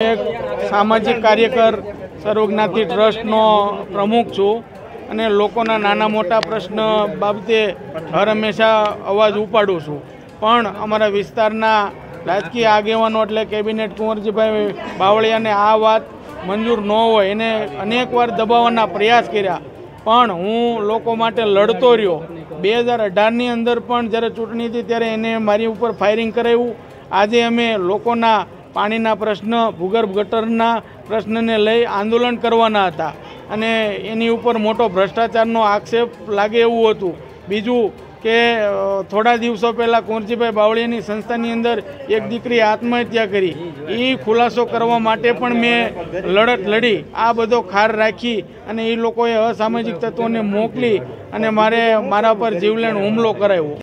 એક સામાજિક કાર્યકર સર્વજ્ઞાતિ ટ્રસ્ટનો પ્રમુખ છું અને લોકોના નાના મોટા પ્રશ્ન બાબતે હર હંમેશા અવાજ ઉપાડું છું. પણ અમારા વિસ્તારના રાજકીય આગેવાનો એટલે કેબિનેટ કુંવરજીભાઈ બાવળિયાને આ વાત મંજૂર ન હોય, એને અનેકવાર દબાવવાના પ્રયાસ કર્યા. પણ હું લોકો માટે લડતો રહ્યો. બે હજાર અઢારની અંદર પણ જ્યારે ચૂંટણી હતી ત્યારે એને મારી ઉપર ફાયરિંગ કરાવ્યું. આજે અમે લોકોના પાણીના પ્રશ્ન, ભૂગર્ભ ગટરના પ્રશ્નને લઈ આંદોલન કરવાના હતા. અને એની ઉપર મોટો ભ્રષ્ટાચારનો આક્ષેપ લાગે એવું હતું. બીજું કે થોડા દિવસો પહેલાં કુંવરજીભાઈ બાવળીયાની સંસ્થાની અંદર એક દીકરી આત્મહત્યા કરી. એ ખુલાસો કરવા માટે પણ મેં લડત લડી. આ બધો ખાર રાખી અને એ લોકોએ અસામાજિક તત્વોને મોકલી અને મારે મારા પર જીવલેણ હુમલો કરાવ્યો.